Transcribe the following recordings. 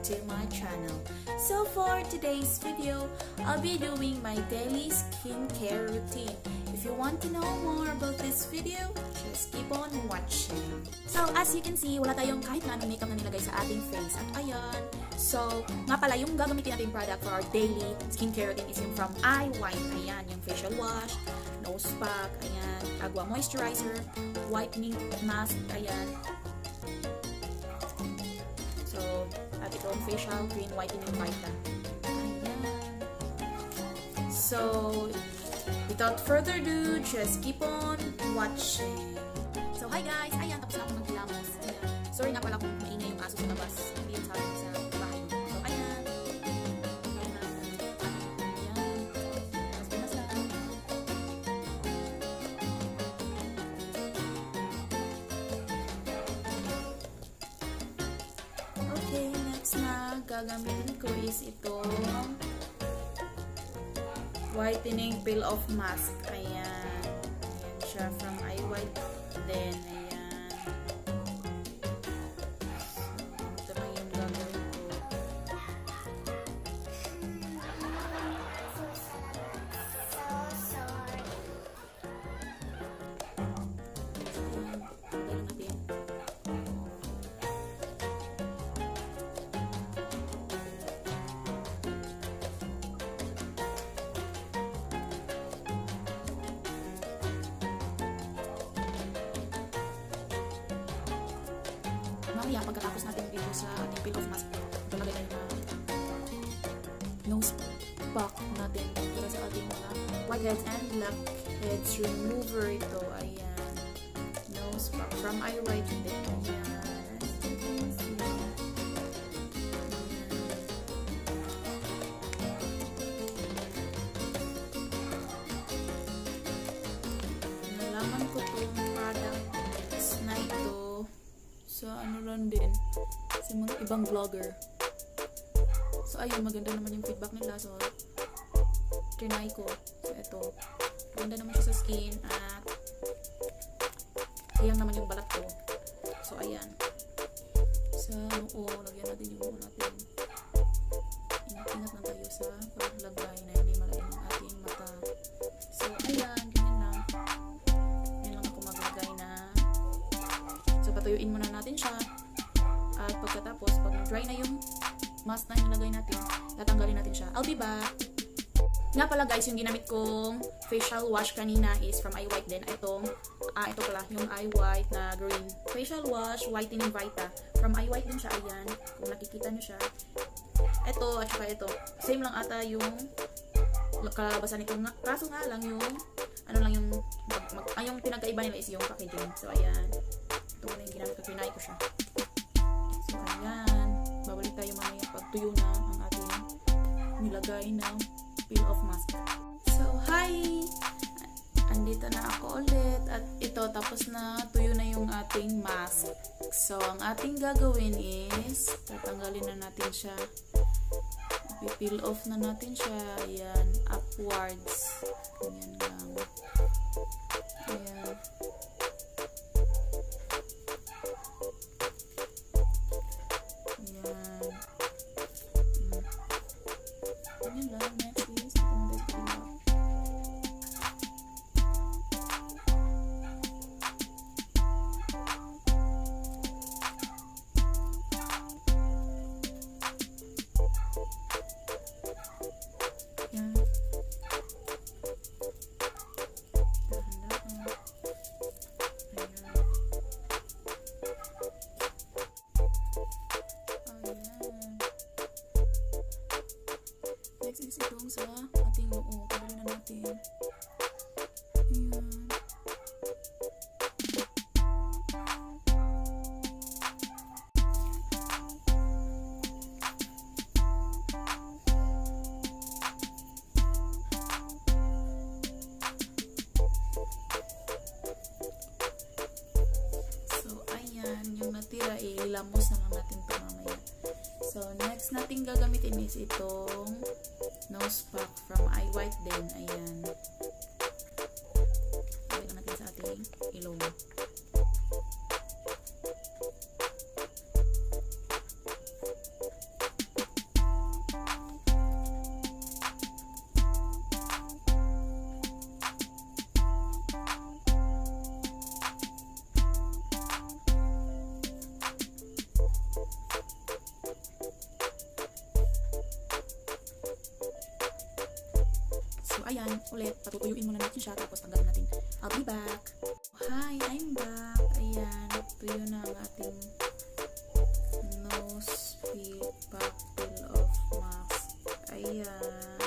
To my channel. So for today's video, I'll be doing my daily skincare routine. If you want to know more about this video, just keep on watching. So as you can see, wala tayong kahit na makeup na nilagay sa ating face. At ayan, so nga pala yung gagamitin natin product for our daily skincare routine is yung from Eye White. Ayan, yung facial wash, nose pack, ayan, agua moisturizer, whitening mask, ayan, So, at itong facial green whitening vita. Ayan. So, without further ado, just keep on watching. So, hi guys! Gagamitin ko is itong whitening peel off mask. Ayan. Ayan siya from Eye White. Then, Mamaya, pagkatapos natin dito sa ating peel off mask, talagay na yung uh, nose pack natin para sa ating mga whiteheads and blackheads remover ito. Ayan. Nose pack from Eye White din. Ayan. Lang din sa mga ibang vlogger. So ayun, maganda naman yung feedback nila. So, trinay ko. So ito, maganda naman siya sa skin at hiyang naman yung balat ko. So ayan. Sa noo, lagyan natin yung noo natin. Ingat-ingat lang tayo sa pala guys, yung ginamit kong facial wash kanina is from Eye White din. Itong, ah, ito pala, yung Eye White na green. Facial wash, whitening vita. From Eye White din siya, ayan. Kung nakikita nyo siya. Ito, at saka ito. Same lang ata yung kalalabasan nito. Kaso nga lang yung, ano lang yung, mag, mag, ah, yung pinagkaiba nila is yung packaging. So, ayan. Ito na yung ginamit ko. Trinay ko siya. So, ayan. Babalik tayo mamaya pag tuyo na ang ating nilagay na peel off mask. So, hi! Andito na ako ulit. At ito, tapos na tuyo na yung ating mask. So, ang ating gagawin is tatanggalin na natin siya. I-peel off na natin siya. Ayan, upwards. Ganyan lang. Ayan. Ayan. Ilamos na lang natin ito mamaya. So, next natin gagamitin is itong nose pack from Eye White din. Ayan. Ayan, ulit, patutuyuin muna natin siya, tapos tanggalin natin. I'll be back. Hi, I'm back. Ayan, tuyo na ang ating nose peel of mask. Ayan.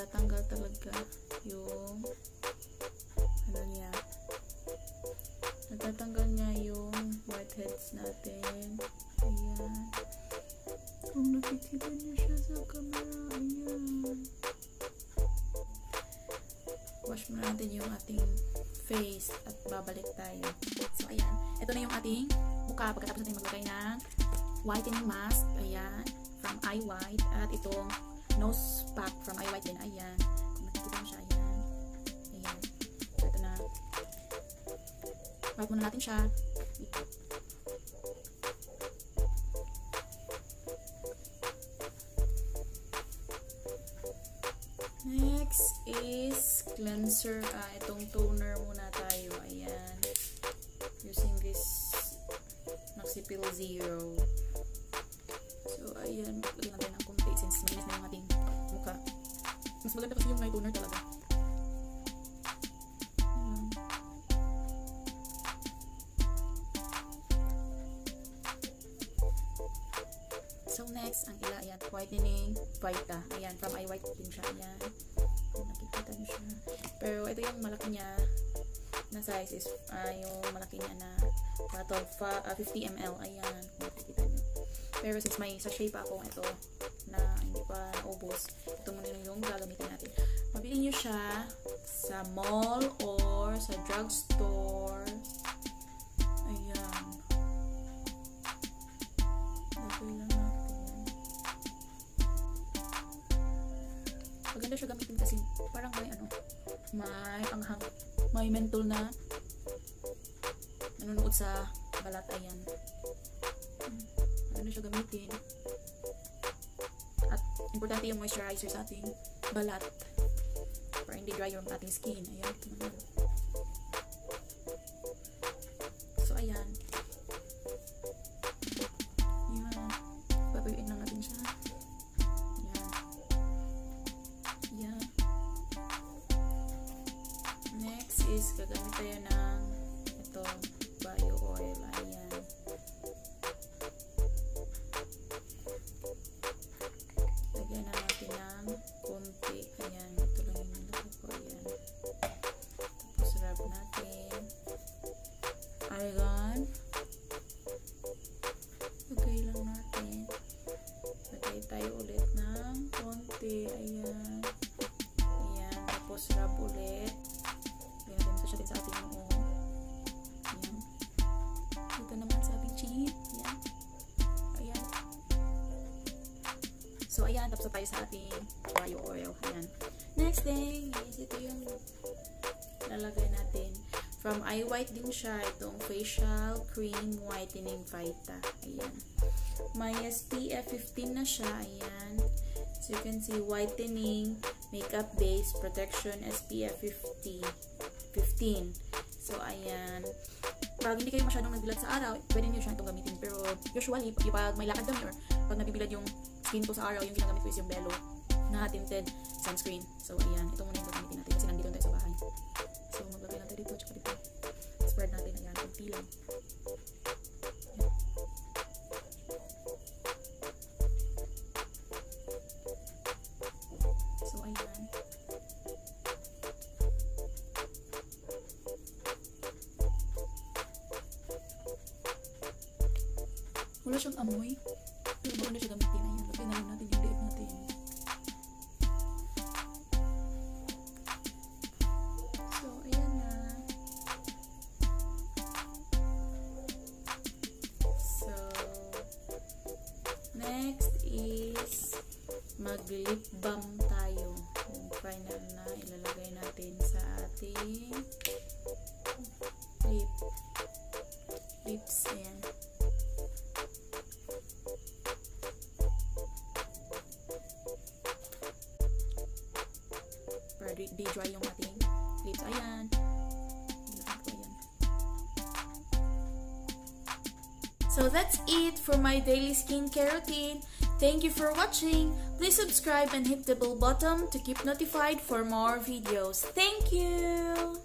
Ayan, natatanggal talaga yung ano niya natatanggal niya yung whiteheads natin. Ayan. Kung nakikita niyo siya sa camera ayan. Wash muna natin yung ating face at babalik tayo. So ayan, ito na yung ating mukha. Pagkatapos natin maglagay ng whitening mask ayan, from Eye White. At itong nose pack from Eye White din ayan, kung nakikita mo siya ayan ayan, ito na wipe muna natin siya Next is cleanser. Ah, itong toner muna tayo. Ayan. Using this Maxipil Zero. So, ayan. Lagyan natin ng since malinis na yung ating mukha. Mas maganda kasi yung night toner talaga. So, next, ang ila, ayan, whitening Vita. Ayan, from eye white din siya. Ayan. Nakikita niyo siya. Pero, ito yung malaki niya na size is, uh, yung malaki niya na bottle, uh, 50 ml. Ayan, nakikita niyo. Pero, since may sachet pa ako ito, pa naubos, ito muna yung gagamitin natin. Mabili niyo siya sa mall or sa drugstore. Ayan. Lagay lang natin. Maganda siya gamitin kasi parang may ano, may anghang, may menthol na nanonood sa balat. Ayan. Maganda siya gamitin. Importante yung moisturizer sa ating balat para hindi dry yung ating skin. Ayan. So, ayan. Ayan. Papayuin lang natin siya. Ayan. Ayan. Next is, gagamit tayo ng Argan. Lagay lang natin. Lagay tayo ulit ng konti. Ayan. Ayan. Tapos, rub ulit. Natin ito siya sa ating noo. Ayan. Ito naman sa ating chin. Ayan. Ayan. So, ayan. Tapos tayo sa ating bio oil. Ayan. Next thing is ito yung lalagay natin. From Eye White din siya. Itong Facial Cream Whitening Vita. Ayan. May SPF 15 na siya. Ayan. So, you can see whitening, makeup base, protection, SPF 50. 15. So, ayan. Pag hindi kayo masyadong nagbilad sa araw, pwede nyo siya itong gamitin. Pero, usually, pag may lakad kami or pag nabibilad yung skin ko sa araw, yung ginagamit ko is yung Bello na tinted sunscreen. So, ayan. Ito muna yung gagamitin natin kasi nandito tayo sa bahay. Ayan. So, ayan. Wala siyang amoy. Pero maganda siya gamitin. Ayan. Lagay na lang natin yung liit natin. Final na ilalagay natin sa ating lip. Lips. Ayan. mag-dry yung ating lips. Ayan. So that's it for my daily skincare routine. Thank you for watching. Please subscribe and hit the bell button to keep notified for more videos. Thank you.